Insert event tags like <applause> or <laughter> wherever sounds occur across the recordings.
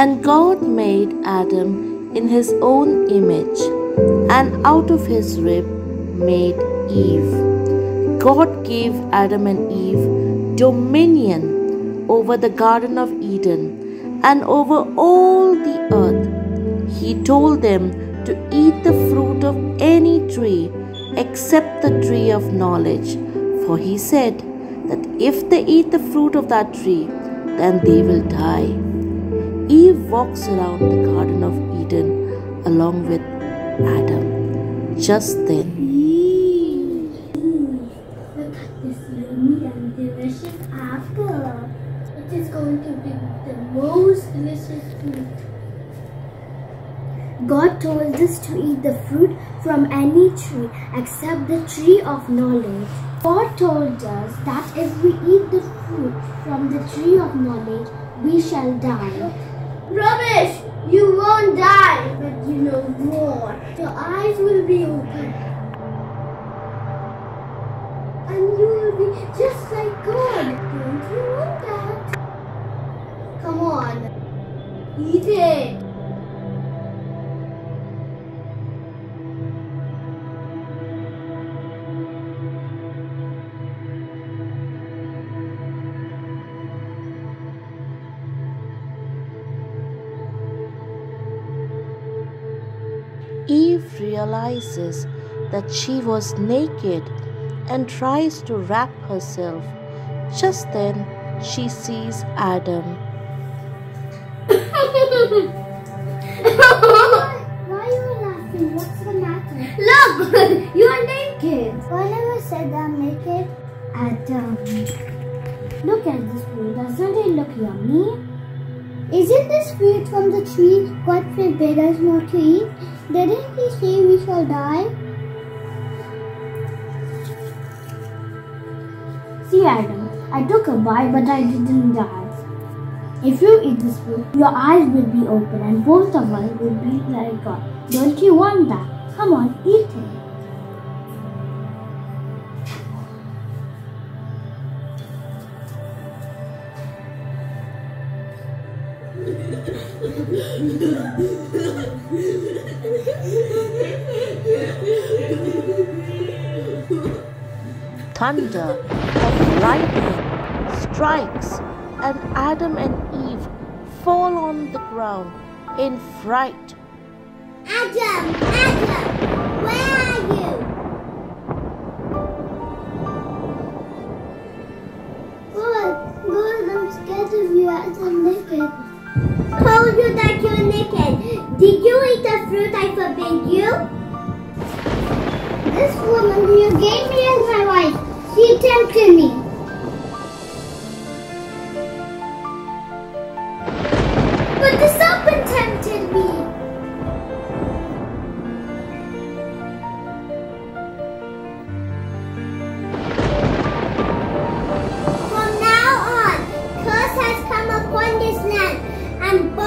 And God made Adam in his own image, and out of his rib made Eve. God gave Adam and Eve dominion over the Garden of Eden and over all the earth. He told them to eat the fruit of any tree except the tree of knowledge, for he said that if they eat the fruit of that tree, then they will die. Eve walks around the Garden of Eden along with Adam. Just then, Look at this yummy and delicious apple. It is going to be the most delicious fruit. God told us to eat the fruit from any tree except the tree of knowledge. God told us that if we eat the fruit from the tree of knowledge, we shall die. Rubbish! You won't die, but you know what? Your eyes will be open. And you will be just like God. Don't you want that? Come on. Eat it. Realizes that she was naked and tries to wrap herself. Just then, she sees Adam. Why are you laughing? What's the matter? Look! <laughs> You're naked! Why never said I'm naked? Adam. Look at this fruit. Doesn't it look yummy? Isn't this fruit from the tree God forbid us not to eat? Didn't he say we shall die? See, Adam, I took a bite, but I didn't die. If you eat this fruit, your eyes will be open and both of us will be like God. Don't you want that? Come on, eat Thunder and lightning strikes, and Adam and Eve fall on the ground in fright. Adam! Adam! Where are you? God, God, I'm scared of you as I'm naked. I told you that you're naked. Did you eat the fruit I forbid you? This woman you gave me as my wife, she tempted me.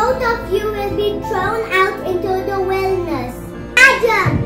Both of you will be thrown out into the wilderness. Adam,